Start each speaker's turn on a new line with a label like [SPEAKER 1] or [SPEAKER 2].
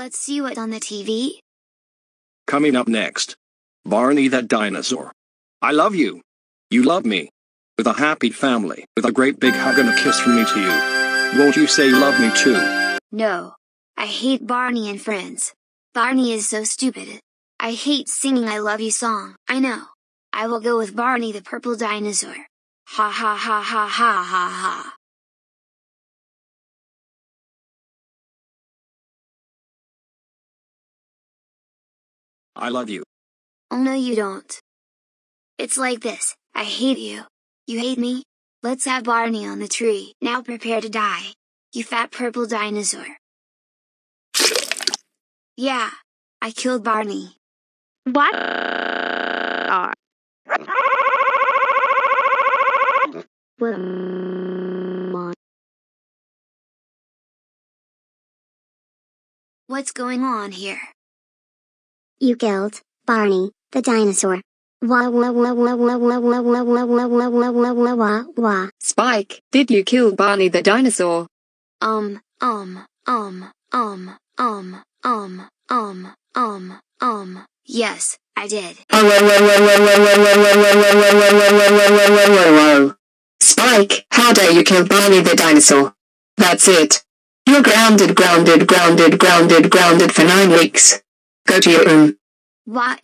[SPEAKER 1] Let's see what's on the TV.
[SPEAKER 2] Coming up next. Barney that dinosaur. I love you. You love me. With a happy family, with a great big hug and a kiss from me to you. Won't you say love me too?
[SPEAKER 1] No. I hate Barney and Friends. Barney is so stupid. I hate singing I love you song. I know. I will go with Barney the purple dinosaur. Ha ha ha ha ha ha ha.
[SPEAKER 2] I love you.
[SPEAKER 1] Oh no you don't. It's like this, I hate you. You hate me? Let's have Barney on the tree. Now prepare to die. You fat purple dinosaur. Yeah. I killed Barney.
[SPEAKER 3] What?
[SPEAKER 1] What's going on here?
[SPEAKER 4] You killed Barney, the dinosaur. Wah wah wah wah wah wah wah wah wah wah wah wah wah wah wah wah.
[SPEAKER 5] Spike, did you kill Barney the dinosaur?
[SPEAKER 1] Um, um, um, um, um, um, um, um, um, yes, I did.
[SPEAKER 5] Spike, how dare you kill Barney the dinosaur? That's it. You're grounded, grounded, grounded, grounded, grounded for nine weeks. Go to your room.
[SPEAKER 1] Why?